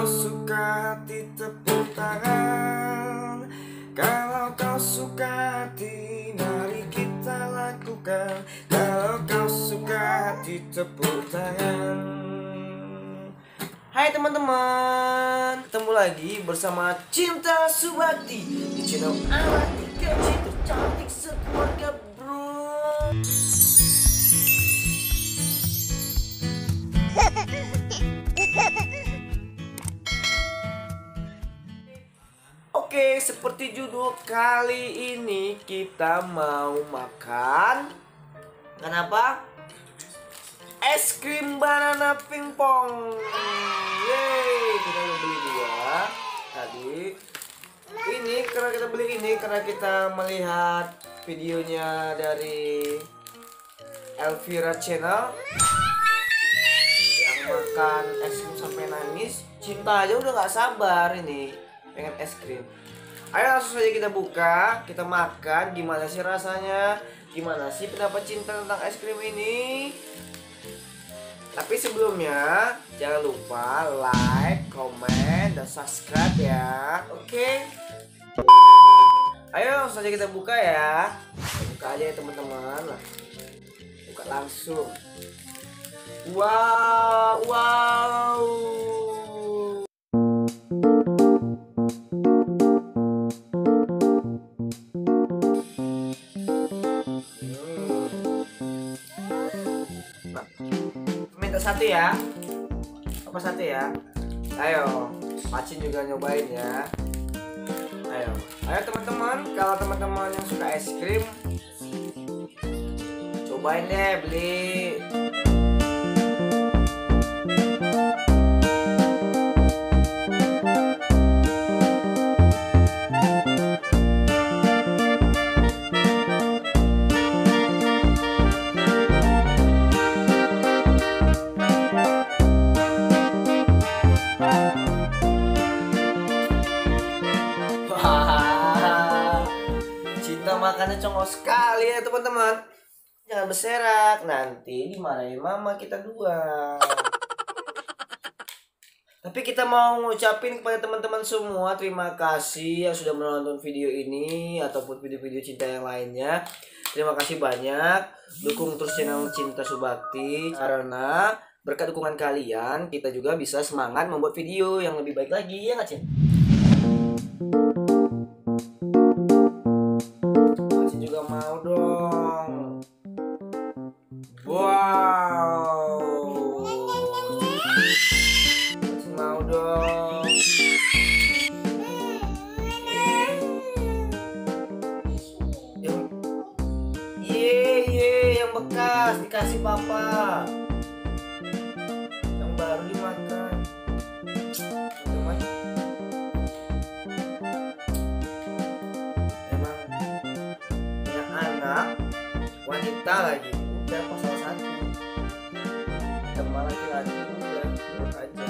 kau suka hati tepuk tangan. Kalau kau suka hati mari kita lakukan. Kalau kau suka hati tepuk tangan. Hai teman-teman Ketemu lagi bersama Cinta Subakti Di channel Alati Kecil tercantik sekeluarga bro Oke, seperti judul kali ini kita mau makan Kenapa? Es krim banana pingpong. Yeay, kita udah beli dua tadi. Ini karena kita beli ini karena kita melihat videonya dari Elvira Channel. Yang makan es krim sampai nangis Cinta aja udah gak sabar ini pengen es krim. Ayo langsung saja kita buka kita makan. Gimana sih rasanya? Gimana sih pendapat cinta tentang es krim ini? Tapi sebelumnya jangan lupa like, comment, dan subscribe ya. Oke? Ayo langsung saja kita buka ya. Buka aja ya teman-teman. Buka langsung. Wow satu ya. Apa satu ya. Ayo Macin juga nyobain ya. Ayo ayo teman-teman kalau teman-teman yang suka es krim cobain deh beli makannya congok sekali ya teman-teman. Jangan berserak, nanti dimarahin mama kita dua. Tapi kita mau ngucapin kepada teman-teman semua terima kasih yang sudah menonton video ini ataupun video-video cinta yang lainnya. Terima kasih banyak. Dukung terus channel Cinta Subakti karena berkat dukungan kalian kita juga bisa semangat membuat video yang lebih baik lagi ya nggak? Bekas dikasih papa. Yang baru dimakan. Teman. Emang punya anak wanita lagi udah pasal satu teman laki-laki udah urut aja